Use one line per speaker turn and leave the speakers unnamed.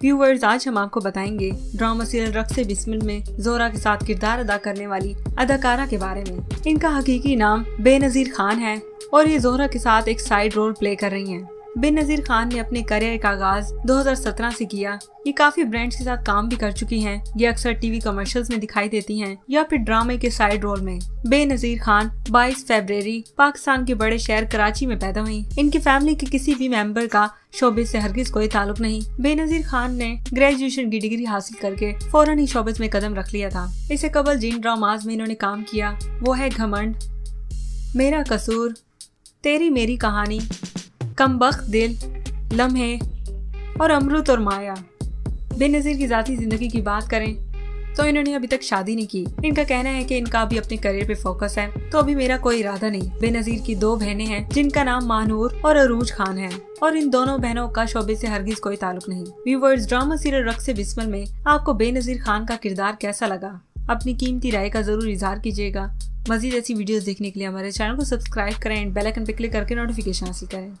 Viewers आज हम आपको बताएँगे ड्रामा सीरियल रक्स बिस्मिल में जोरा के साथ किरदार अदा करने वाली अदाकारा के बारे में इनका हकीकी नाम बेनजीर खान है और ये जोहरा के साथ एक साइड रोल प्ले कर रही हैं। बेनजीर खान ने अपने करियर का आगाज़ 2017 से किया। ये काफ़ी ब्रांड्स के साथ काम भी कर चुकी हैं। ये अक्सर टीवी कमर्शियल्स में दिखाई देती हैं या फिर ड्रामे के साइड रोल में। बेनजीर खान 22 फरवरी पाकिस्तान के बड़े शहर कराची में पैदा हुई। इनकी फैमिली के किसी भी मेंबर का शोबे से हरगिज कोई ताल्लुक नहीं। बेनजीर खान ने ग्रेजुएशन की डिग्री हासिल करके फ़ौरन ही शोबे में कदम रख लिया था। इससे कबल जिन ड्रामाज में इन्होंने काम किया। वो है घमंड, मेरा कसूर, तेरी मेरी कहानी। कम दिल, लम्हे और अमृत और माया। बेनजीर की जाती ज़िंदगी की बात करें तो इन्होंने अभी तक शादी नहीं की। इनका कहना है कि इनका अभी अपने करियर पे फोकस है तो अभी मेरा कोई इरादा नहीं। बेनजीर की दो बहनें हैं, जिनका नाम मानूर और अरूज खान है, और इन दोनों बहनों का शोबे से हरगिज कोई ताल्लुक नहीं। Viewers, drama serial Raqs Bismil में आपको बेनजीर खान का किरदार कैसा लगा? अपनी कीमती राय का ज़रूर इजहार कीजिएगा। मजीद ऐसी वीडियोस देखने के लिए हमारे चैनल को सब्सक्राइब करें एंड बेल आइकन पे क्लिक करके नोटिफिकेशन हासिल करें।